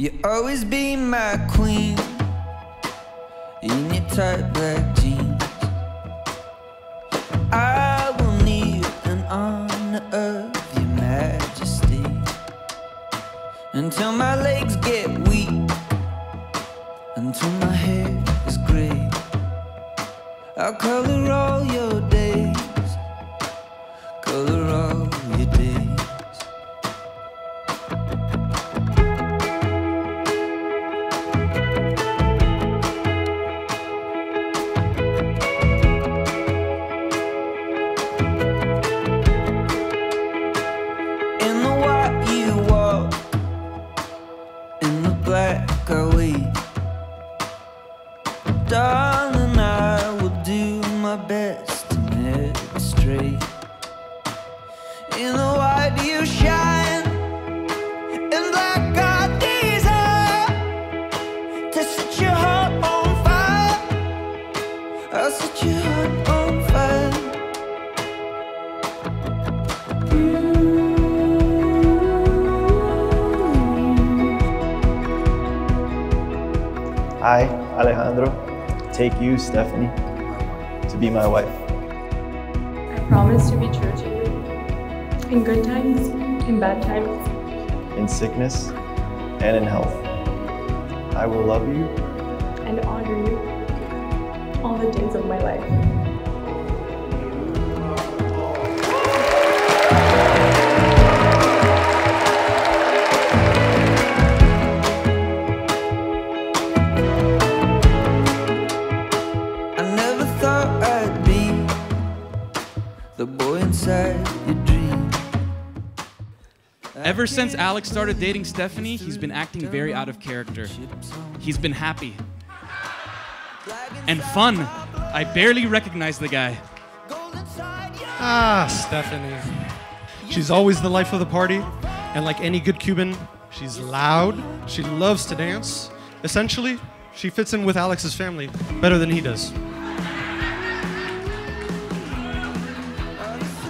You always be my queen in your tight black jeans. I will kneel in honor of your majesty until my legs get weak, until my hair is gray. I'll color all your Darling, I will do my best to make it straight. In the white you shine, desire to set your heart on fire. I'll set your heart on fire. I, Alejandro, take you, Stephanie, to be my wife. I promise to be true to you. In good times, in bad times. in sickness and in health. I will love you And honor you. All the days of my life. The boy inside your dream. Ever since Alex started dating Stephanie, he's been acting very out of character. He's been happy and fun. I barely recognize the guy. Ah, Stephanie. She's always the life of the party, and like any good Cuban, she's loud, she loves to dance. Essentially, she fits in with Alex's family better than he does.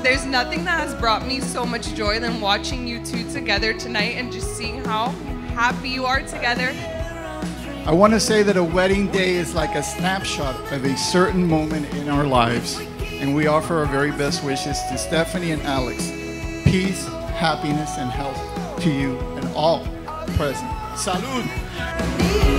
There's nothing that has brought me so much joy than watching you two together tonight and just seeing how happy you are together. I want to say that a wedding day is like a snapshot of a certain moment in our lives, and we offer our very best wishes to Stephanie and Alex. Peace, happiness, and health to you and all present. Salud!